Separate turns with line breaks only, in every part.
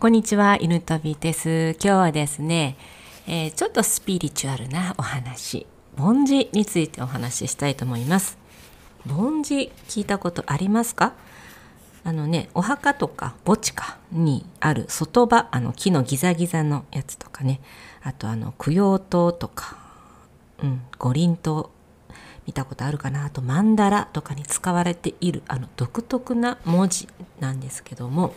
こんにちは、犬飛びです。今日はですね、えー、ちょっとスピリチュアルなお話、凡字についてお話ししたいと思います。凡字聞いたことありますか？あのね、お墓とか墓地かにある外場、あの木のギザギザのやつとかね、あとあの供養塔とか、うん、五輪塔見たことあるかな？あとマンダラとかに使われているあの独特な文字なんですけども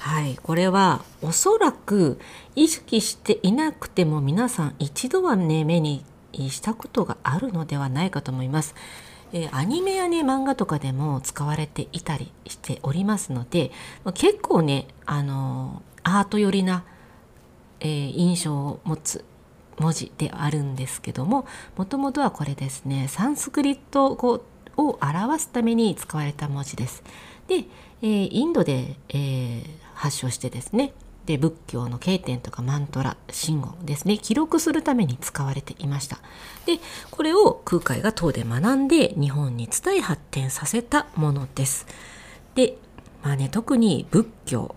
はいこれはおそらく意識していなくても皆さん一度はね目にしたことがあるのではないかと思います。えー、アニメやね漫画とかでも使われていたりしておりますので、結構ねあのー、アート寄りな、えー、印象を持つ文字であるんですけどももともとはこれですねサンスクリット語を表すために使われた文字です。で、えー、インドで、えー、発祥してですねで仏教の経典とかマントラ信号ですね記録するために使われていましたでこれを空海が唐で学んで日本に伝え発展させたものですでまあね特に仏教、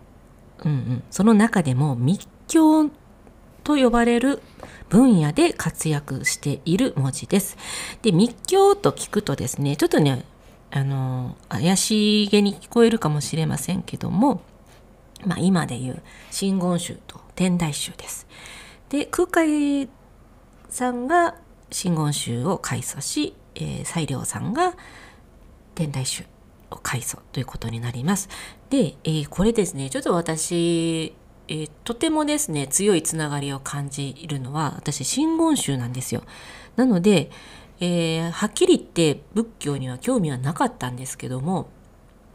うんうん、その中でも密教と呼ばれる分野で活躍している文字です。で、密教と聞くとですね、ちょっとね、あの、怪しげに聞こえるかもしれませんけども、まあ今で言う真言宗と天台宗です。で、空海さんが真言宗を開祖し、えー、西良さんが天台宗を開祖ということになります。で、えー、これですね、ちょっと私、えー、とてもですね強いつながりを感じるのは私真言宗なんですよ。なので、えー、はっきり言って仏教には興味はなかったんですけども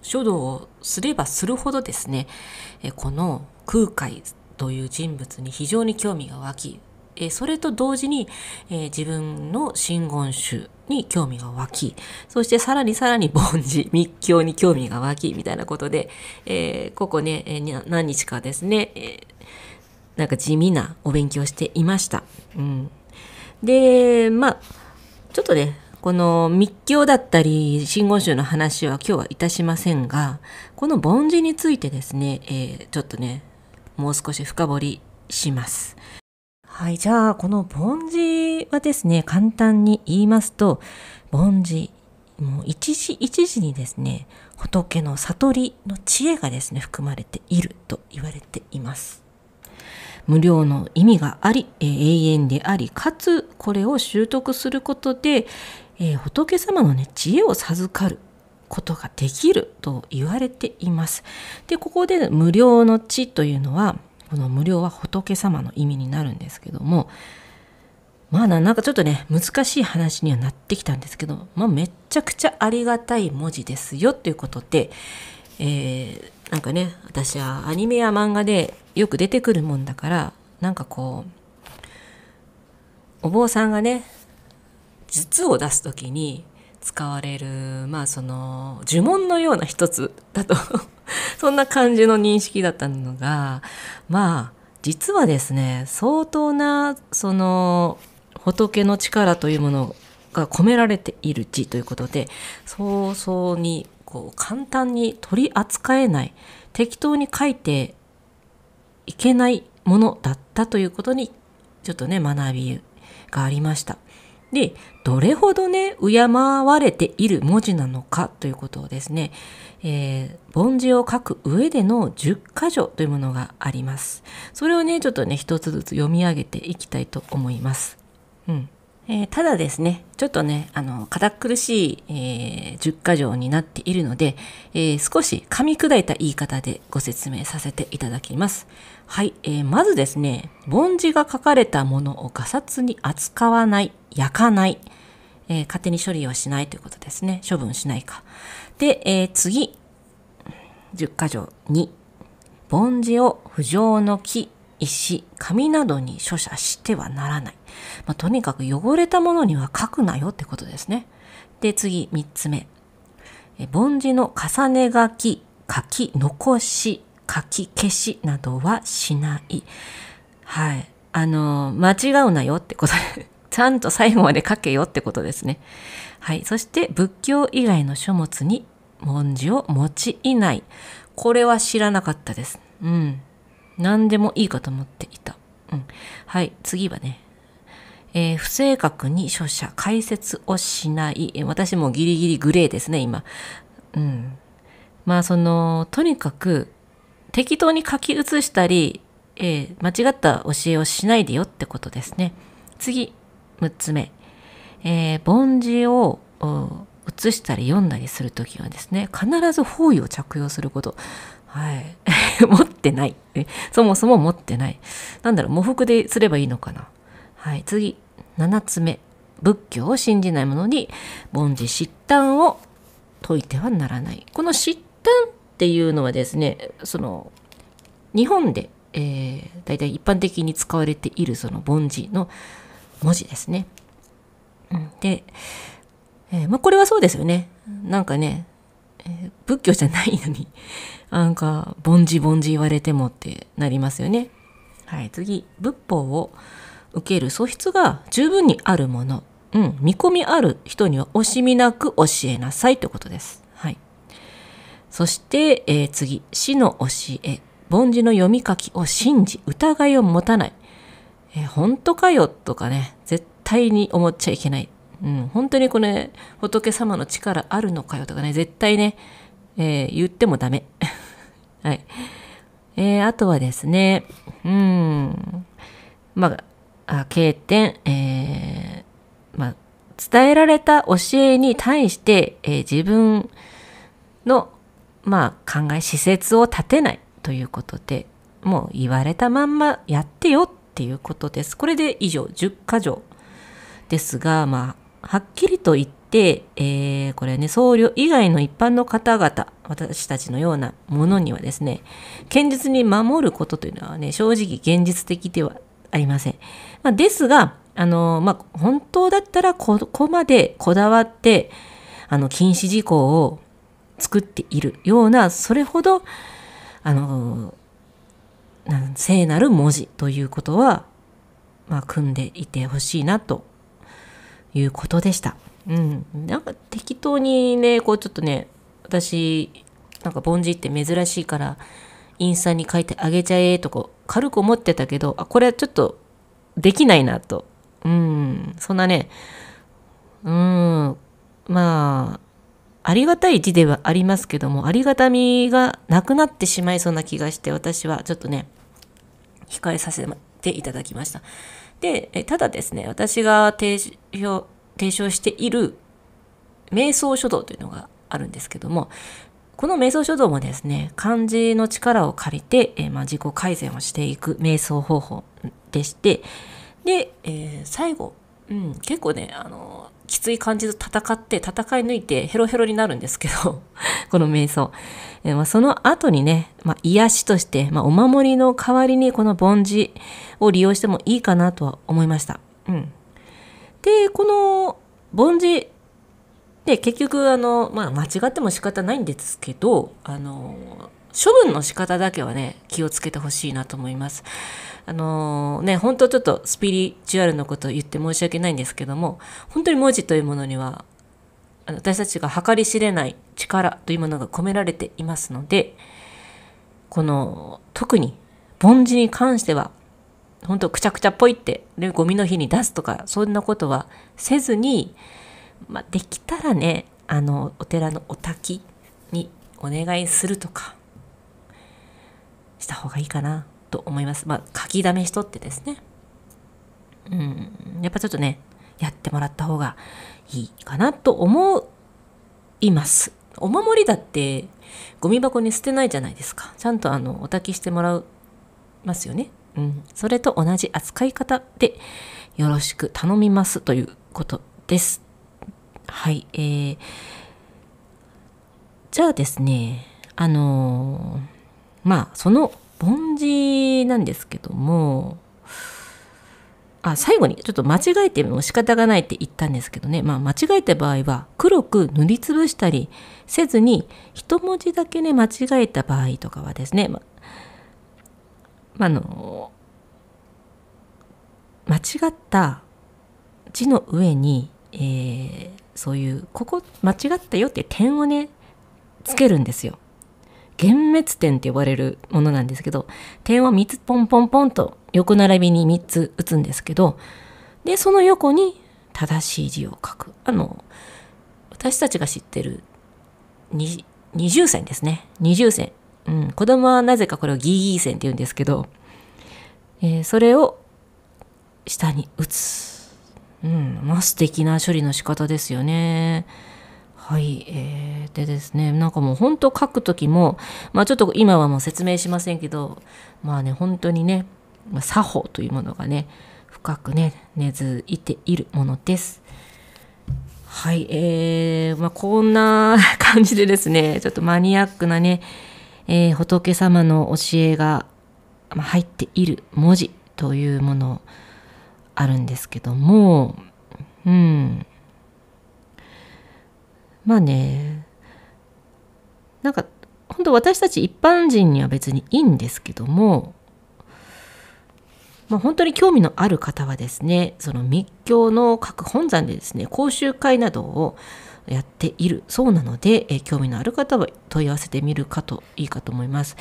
書道をすればするほどですね、え、この空海という人物に非常に興味が湧きえそれと同時に、え自分の真言宗に興味が湧き、そしてさらにさらに凡字、密教に興味が湧き、みたいなことで、え、ここね、えー、何日かですね、え、なんか地味なお勉強していました。うん、で、まあ、ちょっとね、この密教だったり真言宗の話は今日はいたしませんが、この凡字についてですね、えー、ちょっとね、もう少し深掘りします。はい、じゃあこの凡字はですね、簡単に言いますと、凡字、もう一時一時にですね、仏の悟りの知恵がですね、含まれていると言われています。無料の意味があり、え、永遠であり、かつこれを習得することで、え、仏様のね、知恵を授かることができると言われています。で、ここで無料の知というのは、この無料は仏様の意味になるんですけどもまあなんかちょっとね難しい話にはなってきたんですけど、まあ、めちゃくちゃありがたい文字ですよということで、えー、なんかね私はアニメや漫画でよく出てくるもんだからなんかこうお坊さんがね術を出す時に使われるまあその呪文のような一つだと そんな感じの認識だったのがまあ実はですね相当なその仏の力というものが込められている字ということで早々にこう簡単に取り扱えない適当に書いていけないものだったということにちょっとね学びがありました。で、どれほどね、敬われている文字なのかということをですね、えー、凡字を書く上での10箇条というものがあります。それをね、ちょっとね、一つずつ読み上げていきたいと思います。うん。えー、ただですね、ちょっとね、あの、堅苦しい、えー、10箇条になっているので、えー、少し噛み砕いた言い方でご説明させていただきます。はい、えー、まずですね、凡字が書かれたものをガサツに扱わない、焼かない、えー、勝手に処理をしないということですね。処分しないか。で、えー、次、10箇条2、凡字を不浄の木、石、紙などに書写してはならない。まあ、とにかく汚れたものには書くなよってことですね。で、次、3つ目。凡字の重ね書き、書き残し、書き消しなどはしない。はい。あの、間違うなよってこと、ちゃんと最後まで書けよってことですね。はい。そして、仏教以外の書物に文字を用いない。これは知らなかったです。うん。何でもいいかと思っていた。うん。はい、次はね。えー、不正確に書写、解説をしない。私もギリギリグレーですね、今。うん。まあ、その、とにかく、適当に書き写したり、えー、間違った教えをしないでよってことですね。次、6つ目。えー、凡字を写したり読んだりするときはですね、必ず方位を着用すること。はい。持ってない。そもそも持ってない。なんだろう、喪服ですればいいのかな。はい。次、7つ目。仏教を信じない者に凡事疾患を解いてはならない。この疾患っていうのはですね、その、日本で、えー、大体一般的に使われているその凡字の文字ですね。で、えー、まあ、これはそうですよね。なんかね、えー、仏教じゃないのに、なんか、凡事凡事言われてもってなりますよね。はい、次、仏法を受ける素質が十分にあるもの、うん、見込みある人には惜しみなく教えなさいということです。はい。そして、えー、次、死の教え、凡字の読み書きを信じ、疑いを持たない。えー、本当かよとかね、絶対に思っちゃいけない。うん、本当にこれ、仏様の力あるのかよとかね、絶対ね、えー、言ってもダメ。はい。えー、あとはですね、うん、まあ、経典、えー、まあ、伝えられた教えに対して、えー、自分の、まあ、考え、施設を立てないということで、もう言われたまんまやってよっていうことです。これで以上10箇条ですが、まあ、はっきりと言って、えー、これね、僧侶以外の一般の方々、私たちのようなものにはですね、堅実に守ることというのはね、正直現実的ではありません。まあ、ですが、あの、まあ、本当だったらここまでこだわって、あの、禁止事項を作っているような、それほど、あの、聖なる文字ということは、まあ、組んでいてほしいなということでした。うん。なんか適当にね、こうちょっとね、私、なんか凡字って珍しいから、インスタに書いてあげちゃえとか、軽く思ってたけど、あ、これはちょっとできないなと。うん。そんなね、うん。まあ、ありがたい字ではありますけども、ありがたみがなくなってしまいそうな気がして、私はちょっとね、控えさせていただきました。で、ただですね、私が提唱提唱している瞑想書道というのがあるんですけども、この瞑想書道もですね、漢字の力を借りて、え、まあ、自己改善をしていく瞑想方法でして、で、えー、最後、うん、結構ね、あの、きつい感じと戦って、戦い抜いてヘロヘロになるんですけど、この瞑想。えー、まあ、その後にね、まあ、癒しとして、まあ、お守りの代わりにこの凡字を利用してもいいかなとは思いました。うん。で、この凡字で結局あの、まあ、間違っても仕方ないんですけど、あの、処分の仕方だけはね、気をつけてほしいなと思います。あのね、本当ちょっとスピリチュアルのことを言って申し訳ないんですけども、本当に文字というものには、私たちが計り知れない力というものが込められていますので、この、特に凡字に関しては、本当くちゃくちゃっぽいって、ね、ゴミの日に出すとか、そんなことはせずに、まあ、できたらね、あの、お寺のお滝にお願いするとか、した方がいいかなと思います。まあ、書きだめしとってですね。うん、やっぱちょっとね、やってもらった方がいいかなと思います。お守りだってゴミ箱に捨てないじゃないですか。ちゃんとあの、お焚きしてもらうますよね。うん。それと同じ扱い方でよろしく頼みますということです。はい。えー、じゃあですね、あのー、まあ、その凡字なんですけども、あ、最後にちょっと間違えても仕方がないって言ったんですけどね、まあ間違えた場合は黒く塗りつぶしたりせずに一文字だけね間違えた場合とかはですね、ままあの間違った字の上に、えー、そういうここ間違ったよって点をねつけるんですよ。幻滅点って呼ばれるものなんですけど点を3つポンポンポンと横並びに3つ打つんですけどでその横に正しい字を書く。あの私たちが知ってる二重線ですね。二重線、うん、子供はなぜかこれをギーギー線って言うんですけど、えー、それを下に打つ、うん、まあ素敵な処理の仕方ですよね。はい、えー、でですね、なんかもう本当書く時も、まあちょっと今はもう説明しませんけど、まあね、本当にね、まあ、作法というものがね、深くね、根付いているものです。はい、えー、まあこんな 感じでですね、ちょっとマニアックなね、えー、仏様の教えが入っている文字というものあるんですけども、うん、まあねなんか本当私たち一般人には別にいいんですけども、まあ、本当に興味のある方はですねその密教の各本山でですね講習会などをやっているそうなので、え、興味のある方は問い合わせてみるかといいかと思います。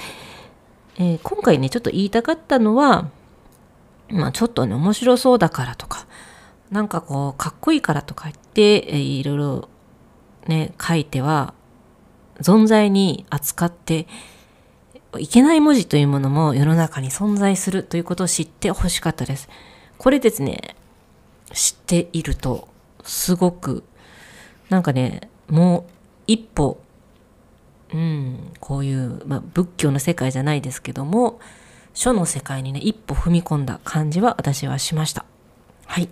えー、今回ねちょっと言いたかったのは、まあ、ちょっとね面白そうだからとかなんかこうかっこいいからとか言って、えー、いろいろね、書いては存在に扱っていけない文字というものも世の中に存在するということを知ってほしかったです。これですね、知っているとすごくなんかね、もう一歩、うん、こういう、まあ、仏教の世界じゃないですけども、書の世界にね、一歩踏み込んだ感じは私はしました。はい。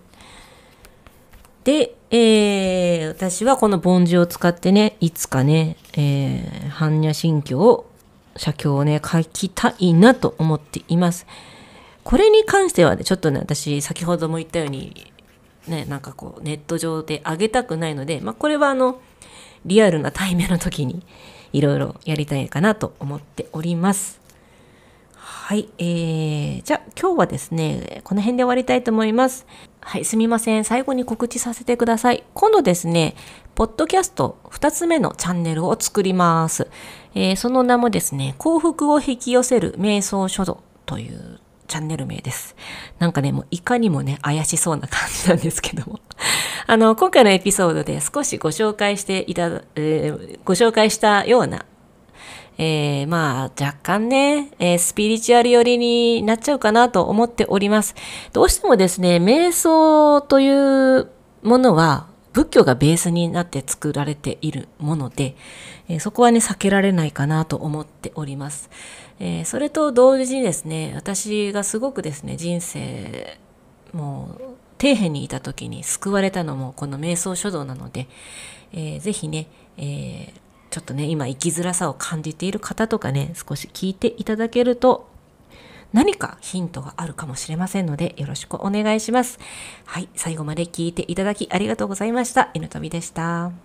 で、えー、私はこの梵字を使ってね、いつかね、えー、般若心経を、写経をね、書きたいなと思っています。これに関してはね、ちょっとね、私、先ほども言ったように、ね、なんかこう、ネット上で上げたくないので、まあ、これはあの、リアルな対面の時に、いろいろやりたいかなと思っております。はい、えー、じゃあ今日はですね、この辺で終わりたいと思います。はい、すみません。最後に告知させてください。今度ですね、ポッドキャスト2つ目のチャンネルを作ります。えー、その名もですね、幸福を引き寄せる瞑想書道というチャンネル名です。なんかね、もういかにもね、怪しそうな感じなんですけども。あの、今回のエピソードで少しご紹介していた、えー、ご紹介したようなえー、まあ、若干ね、えー、スピリチュアル寄りになっちゃうかなと思っております。どうしてもですね、瞑想というものは仏教がベースになって作られているもので、えー、そこはね、避けられないかなと思っております。えそれと同時にですね、私がすごくですね、人生、もう、底辺にいた時に救われたのもこの瞑想書道なので、えー、ぜひね、えーちょっとね、今生きづらさを感じている方とかね、少し聞いていただけると、何かヒントがあるかもしれませんので、よろしくお願いします。はい、最後まで聞いていただきありがとうございました。犬飛びでした。